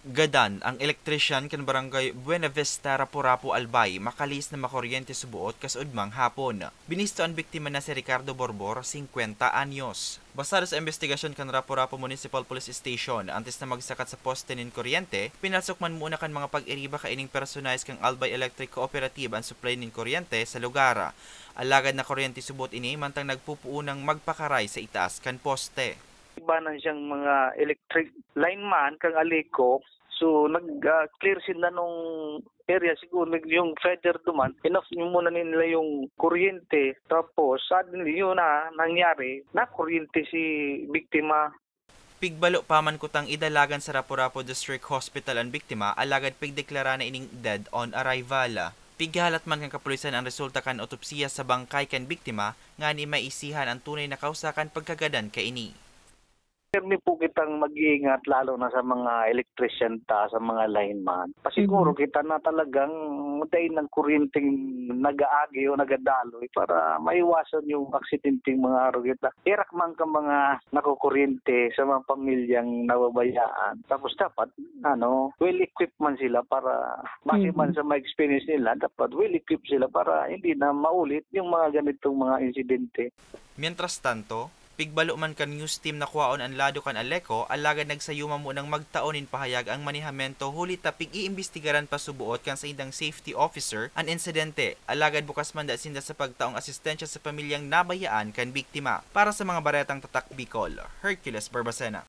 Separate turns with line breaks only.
Gadan, ang elektrisyan kan barangay Buena Vista, Rapu-Rapu, Albay, makalis na makuryente subuot kasudmang hapon. Binisto ang biktima na si Ricardo Borbor, 50 anyos. Basado sa investigasyon kan Rapu-Rapu Municipal Police Station, antes na magsakat sa poste nin kuryente, pinasok man muna kan mga pag-iriba kaining personalize kang Albay Electric Cooperative ang supply nin kuryente sa lugar. Alagad na kuryente subot ini mantang nagpupuunang magpakaray sa itaas kan poste
iba na siyang mga electric lineman kang aliko. So nag-clear sila nung area siguro yung feather duman, enough yung muna nila yung kuryente. Tapos suddenly yun na nangyari, na kuryente si biktima.
Pigbalo paman kutang idalagan sa Rapu-Rapu District Hospital ang biktima, alagad pigdeklara na ining dead on arrival. Pighalat man kang kapulisan ang resulta kan otopsiya sa bangkay kan biktima, nga ni maisihan ang tunay na kausakan pagkagadan kay
Pirmi po kitang mag-iingat lalo na sa mga electrician ta, sa mga lineman. Pasiguro kita na talagang matayin ng kuryenteng nagaagi o nagadaloy para maiwasan yung aksidenteng mga araw kita. Irak man ka mga nakukuryente sa mga pamilyang nababayaan. Tapos dapat, ano, well-equipped man sila para, base man sa mga experience nila, dapat well-equipped sila para hindi na maulit yung mga ganitong mga insidente.
Mientras tanto, pigbalo man kan news team na kuwaon ang lado kan Aleko, alagad nagsayuma mo nang magtaonin pahayag ang manihamento huli tapig iimbestigaran pa subuot kan sa indang safety officer ang insidente. Alagad bukas man da sinda sa pagtaong asistensya sa pamilyang nabayaan kan biktima. Para sa mga baretang tatak Bicol, Hercules Barbacena.